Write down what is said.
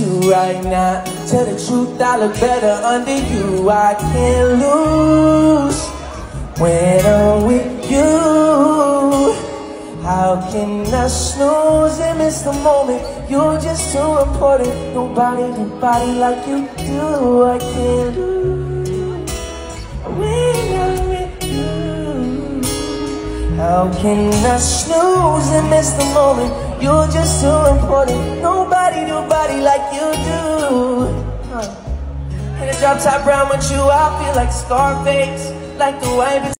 you right now. Tell the truth, I look better under you. I can't lose when I'm with you. How can I snooze and miss the moment? You're just too important. Nobody, nobody like you do. I can't lose when I'm with you. How can I snooze and miss the moment? You're just too important. Nobody, nobody like you do. Huh. In a drop top brown with you, I feel like Scarface, like the white.